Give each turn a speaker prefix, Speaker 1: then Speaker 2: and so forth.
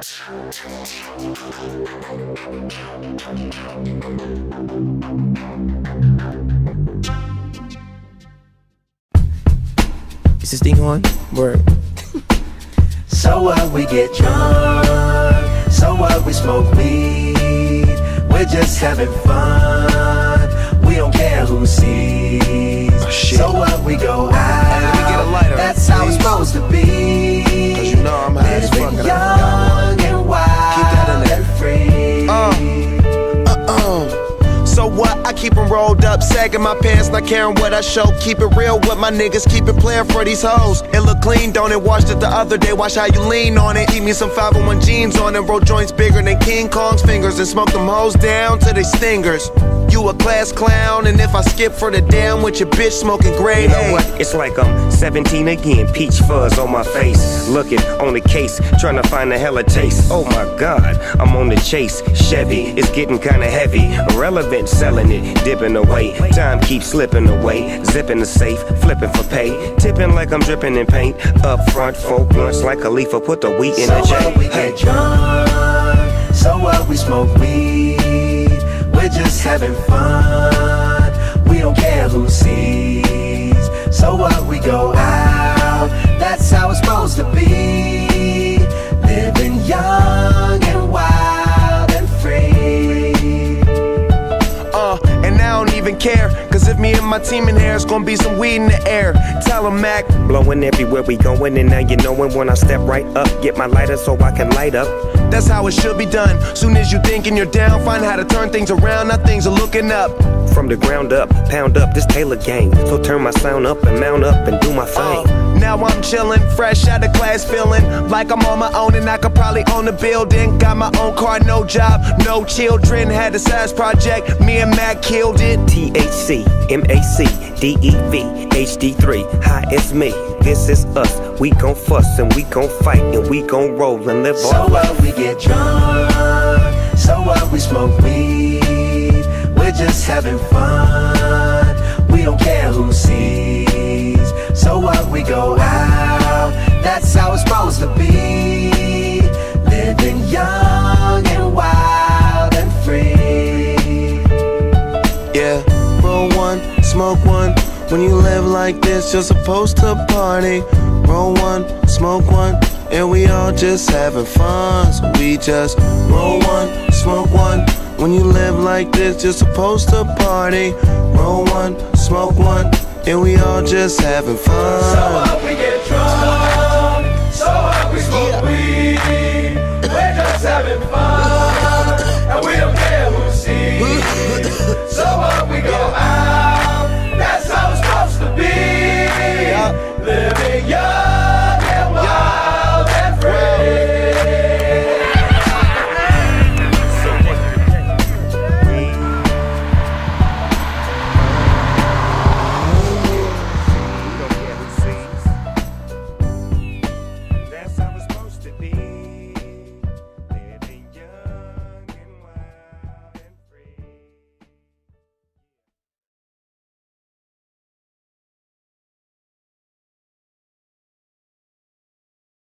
Speaker 1: Is this thing on? Word.
Speaker 2: So what we get drunk, so what we smoke weed, we're just having fun. What?
Speaker 1: I keep
Speaker 3: keep 'em rolled up, sagging my pants, not caring what I show. Keep it real with my niggas, keep it playing for these hoes. It look clean, don't it? Washed it the other day, watch how you lean on it. Keep me some 501 jeans on and roll joints bigger than King Kong's fingers and smoke them hoes down to they stingers. You a class clown, and if I skip for the damn with your bitch smoking gray
Speaker 4: You know what? It's like I'm 17 again. Peach fuzz on my face. Looking on the case, trying to find a hella taste. Oh my god, I'm on the chase. Chevy is getting kinda heavy. Irrelevant, selling it, dipping away. Time keeps slipping away. Zipping the safe, flipping for pay. Tipping like I'm dripping in paint. Up front, four blunts like a leaf. Put the wheat in
Speaker 2: So
Speaker 4: the J.
Speaker 2: what we
Speaker 4: Hey.
Speaker 2: get drunk, so what we smoke weed, we're just having fun. We don't care who sees. So what we go out, that's how it's supposed to be. Living young and wild and free.
Speaker 3: Uh, and I don't even care. Cause if me and my team in here, it's gonna be some weed in the air. Tell 'em, Mac.
Speaker 4: Blowing everywhere we going, and now you knowin' when I step right up. Get my lighter so I can light up.
Speaker 3: That's how it should be done. Soon as you thinking you're down, find how to turn things around. Now things are looking up.
Speaker 4: From the ground up, pound up this Taylor gang. So turn my sound up and mount up and do my
Speaker 3: Uh,
Speaker 4: thing.
Speaker 3: now I'm chillin', fresh out of class, feeling like I'm on my own and I could probably own a building. Got my own car, no job, no children. Had a size project, me and Mac killed it.
Speaker 4: THC, MAC, DEV, HD3. Hi, it's me. This is us. We gon' fuss and we gon' fight and we gon' roll and live
Speaker 2: So
Speaker 4: our life.
Speaker 2: what we get drunk, so what we smoke weed, we're just having fun. We don't care who sees. So what we go out, that's how it's supposed to be. Living young and wild and free.
Speaker 3: Yeah, roll one, smoke one. When you live like this, you're supposed to party. Roll one, smoke one, and we all just having fun. So we just roll one, smoke one. When you live like this, you're supposed to party. Roll one, smoke one, and we all just having fun.
Speaker 2: get so what we smoke